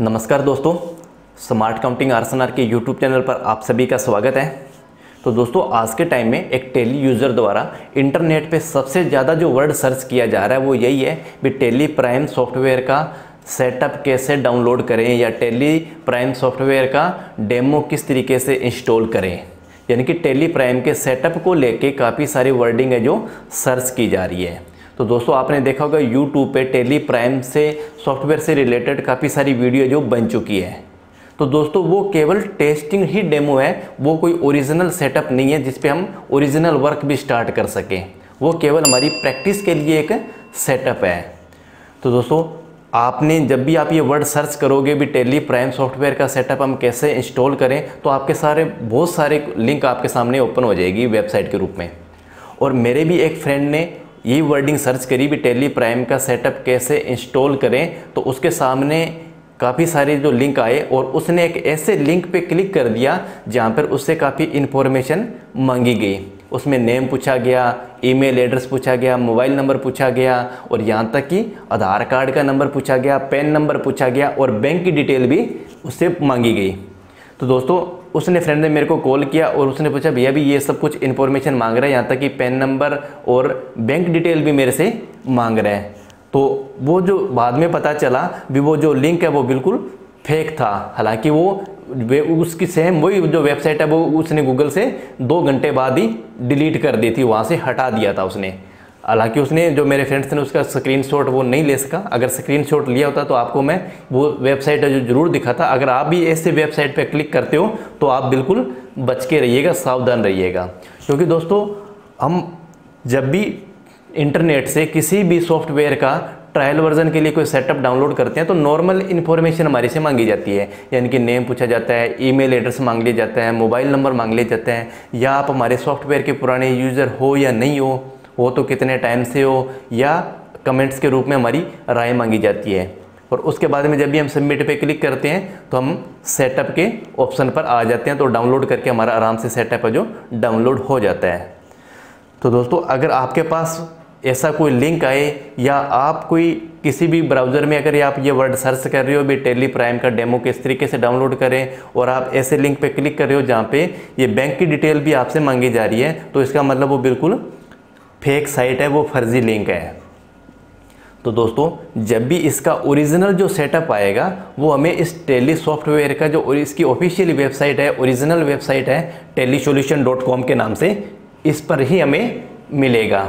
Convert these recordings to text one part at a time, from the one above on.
नमस्कार दोस्तों smart counting आरसनआर के यूट्यूब चैनल पर आप सभी का स्वागत है। तो दोस्तों, आज के टाइम में एक टेली यूज़र द्वारा इंटरनेट पे सबसे ज़्यादा जो वर्ड सर्च किया जा रहा है, वो यही है कि टेली प्राइम सॉफ्टवेयर का सेटअप कैसे डाउनलोड करें या टेली प्राइम सॉफ्टवेयर का डेमो किस तरीके से इंस्टॉल करें। यानी कि टेली प्राइम के सेटअप को लेके काफ़ी सारी वर्डिंग है जो सर्च की जा रही है। तो दोस्तों, आपने देखा होगा यूट्यूब पे टेली प्राइम से सॉफ्टवेयर से रिलेटेड काफ़ी सारी वीडियो जो बन चुकी है। तो दोस्तों, वो केवल टेस्टिंग ही डेमो है, वो कोई ओरिजिनल सेटअप नहीं है जिसपे हम ओरिजिनल वर्क भी स्टार्ट कर सकें। वो केवल हमारी प्रैक्टिस के लिए एक सेटअप है। तो दोस्तों, आपने जब भी आप ये वर्ड सर्च करोगे भी टेली प्राइम सॉफ्टवेयर का सेटअप हम कैसे इंस्टॉल करें तो आपके सारे, बहुत सारे लिंक आपके सामने ओपन हो जाएगी वेबसाइट के रूप में। और मेरे भी एक फ्रेंड ने यही वर्डिंग सर्च करी भी टेली प्राइम का सेटअप कैसे इंस्टॉल करें तो उसके सामने काफ़ी सारे जो लिंक आए और उसने एक ऐसे लिंक पे क्लिक कर दिया जहाँ पर उससे काफ़ी इन्फॉर्मेशन मांगी गई। उसमें नेम पूछा गया ईमेल एड्रेस पूछा गया मोबाइल नंबर पूछा गया और यहाँ तक कि आधार कार्ड का नंबर पूछा गया पेन नंबर पूछा गया और बैंक की डिटेल भी उससे मांगी गई। तो दोस्तों, उसने फ्रेंड ने मेरे को कॉल किया और उसने पूछा, भैया भी ये सब कुछ इन्फॉर्मेशन मांग रहा है, यहाँ तक कि पेन नंबर और बैंक डिटेल भी मेरे से मांग रहा है। तो वो जो बाद में पता चला, भी वो जो लिंक है वो बिल्कुल फेक था। हालाँकि वो उसकी सेम वही जो वेबसाइट है, वो उसने गूगल से दो घंटे बाद ही डिलीट कर दी थी, वहाँ से हटा दिया था उसने। हालाँकि उसने, जो मेरे फ्रेंड्स ने, उसका स्क्रीनशॉट वो नहीं ले सका। अगर स्क्रीनशॉट लिया होता तो आपको मैं वो वेबसाइट जो ज़रूर दिखा था अगर आप भी ऐसे वेबसाइट पर क्लिक करते हो तो आप बिल्कुल बच के रहिएगा, सावधान रहिएगा। क्योंकि दोस्तों, हम जब भी इंटरनेट से किसी भी सॉफ्टवेयर का ट्रायल वर्जन के लिए कोई सेटअप डाउनलोड करते हैं तो नॉर्मल इन्फॉर्मेशन हमारी से मांगी जाती है। यानी कि नेम पूछा जाता है ईमेल एड्रेस मांग लिया जाता है मोबाइल नंबर मांग लिए जाते हैं, या आप हमारे सॉफ्टवेयर के पुराने यूज़र हो या नहीं हो वो तो कितने टाइम से हो, या कमेंट्स के रूप में हमारी राय मांगी जाती है। और उसके बाद में जब भी हम सबमिट पे क्लिक करते हैं तो हम सेटअप के ऑप्शन पर आ जाते हैं तो डाउनलोड करके हमारा आराम से सेटअप है जो डाउनलोड हो जाता है। तो दोस्तों, अगर आपके पास ऐसा कोई लिंक आए, या आप कोई किसी भी ब्राउज़र में अगर आप ये वर्ड सर्च कर रहे हो, भी टेली प्राइम का डेमो किस तरीके से डाउनलोड करें, और आप ऐसे लिंक पे क्लिक कर रहे हो, जहाँ पे ये बैंक की डिटेल भी आपसे मांगी जा रही है तो इसका मतलब वो बिल्कुल फेक साइट है, वो फर्जी लिंक है। तो दोस्तों, जब भी इसका ओरिजिनल जो सेटअप आएगा, वो हमें इस टेली सॉफ्टवेयर का जो इसकी ऑफिशियल वेबसाइट है ओरिजिनल वेबसाइट है टेली सोल्यूशन डॉट कॉम के नाम से, इस पर ही हमें मिलेगा।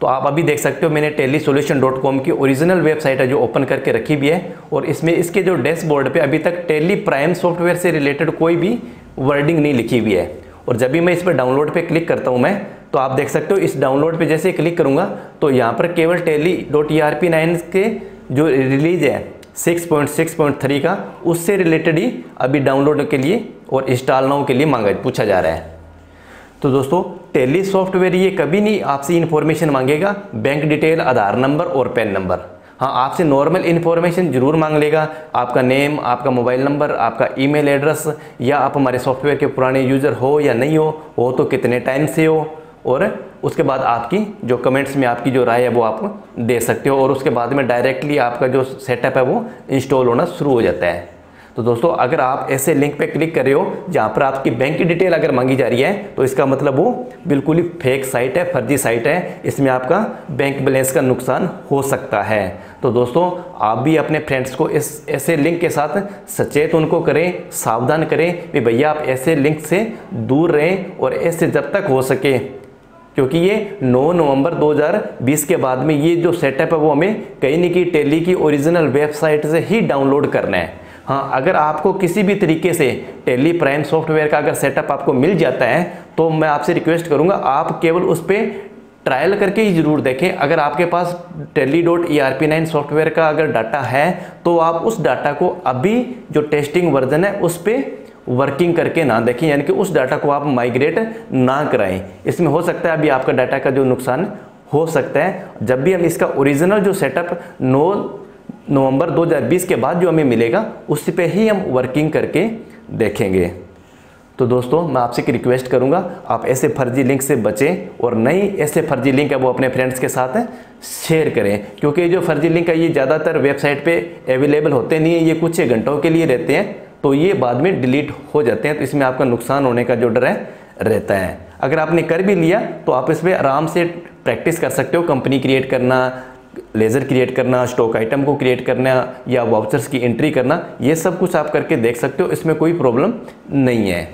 तो आप अभी देख सकते हो, मैंने टेली सोल्यूशन डॉट कॉम की ओरिजिनल वेबसाइट है जो ओपन करके रखी भी है, और इसमें इसके जो डैशबोर्ड पे अभी तक टेली प्राइम सॉफ्टवेयर से रिलेटेड कोई भी वर्डिंग नहीं लिखी हुई है। और जब भी मैं इस पर डाउनलोड पे क्लिक करता हूँ, मैं तो आप देख सकते हो, इस डाउनलोड पे जैसे क्लिक करूँगा तो यहाँ पर केवल Tally dot E R P nine के जो रिलीज़ है 6.6.3 का, उससे रिलेटेड ही अभी डाउनलोड के लिए और इंस्टॉल नाउ के लिए मांगा, पूछा जा रहा है। तो दोस्तों टेली सॉफ्टवेयर ये कभी नहीं आपसे इन्फॉर्मेशन मांगेगा बैंक डिटेल आधार नंबर और पेन नंबर हाँ आपसे नॉर्मल इन्फॉर्मेशन ज़रूर मांग लेगा, आपका नेम आपका मोबाइल नंबर आपका ईमेल एड्रेस या आप हमारे सॉफ्टवेयर के पुराने यूज़र हो या नहीं हो वो तो कितने टाइम से हो और उसके बाद आपकी जो कमेंट्स में आपकी जो राय है वो आप दे सकते हो और उसके बाद में डायरेक्टली आपका जो सेटअप है वो इंस्टॉल होना शुरू हो जाता है। तो दोस्तों, अगर आप ऐसे लिंक पे क्लिक कर रहे हो जहाँ पर आपकी बैंक की डिटेल अगर मांगी जा रही है तो इसका मतलब वो बिल्कुल ही फेक साइट है, फर्जी साइट है। इसमें आपका बैंक बैलेंस का नुकसान हो सकता है। तो दोस्तों, आप भी अपने फ्रेंड्स को इस, ऐसे लिंक के साथ सचेत उनको करें, सावधान करें कि भैया आप ऐसे लिंक से दूर रहें और ऐसे जब तक हो सके क्योंकि ये 9 नवंबर 2020 के बाद में ये जो सेटअप है वो हमें कहीं नहीं की टेली की ओरिजिनल वेबसाइट से ही डाउनलोड करना है। हाँ अगर आपको किसी भी तरीके से टेली प्राइम सॉफ्टवेयर का अगर सेटअप आपको मिल जाता है तो मैं आपसे रिक्वेस्ट करूँगा, आप केवल उस पर ट्रायल करके ही ज़रूर देखें। अगर आपके पास Tally dot E R P nine software का अगर डाटा है तो आप उस डाटा को अभी जो टेस्टिंग वर्जन है, उस पर वर्किंग करके ना देखें, यानी कि उस डाटा को आप माइग्रेट ना कराएँ। इसमें हो सकता है अभी आपका डाटा का जो नुकसान हो सकता है। जब भी हम इसका ओरिजिनल जो सेटअप नो नवंबर 2020 के बाद जो हमें मिलेगा, उस पर ही हम वर्किंग करके देखेंगे। तो दोस्तों, मैं आपसे एक रिक्वेस्ट करूँगा, आप ऐसे फर्जी लिंक से बचें और नई ऐसे फर्जी लिंक है वो अपने फ्रेंड्स के साथ शेयर करें। क्योंकि जो फर्जी लिंक है, ये ज़्यादातर वेबसाइट पे अवेलेबल होते नहीं है, ये कुछ घंटों के लिए रहते हैं। तो ये बाद में डिलीट हो जाते हैं तो इसमें आपका नुकसान होने का जो डर है, रहता है। अगर आपने कर भी लिया तो आप इसमें आराम से प्रैक्टिस कर सकते हो। कंपनी क्रिएट करना लेज़र क्रिएट करना स्टॉक आइटम को क्रिएट करना, या वाउचर्स की एंट्री करना, ये सब कुछ आप करके देख सकते हो, इसमें कोई प्रॉब्लम नहीं है।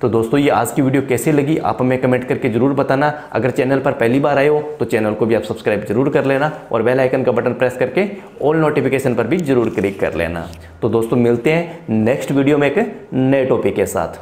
तो दोस्तों, ये आज की वीडियो कैसी लगी, आप हमें कमेंट करके ज़रूर बताना। अगर चैनल पर पहली बार आए हो तो चैनल को भी आप सब्सक्राइब ज़रूर कर लेना और बेल आइकन का बटन प्रेस करके ऑल नोटिफिकेशन पर भी ज़रूर क्लिक कर लेना। तो दोस्तों, मिलते हैं नेक्स्ट वीडियो में एक नए टॉपिक के साथ।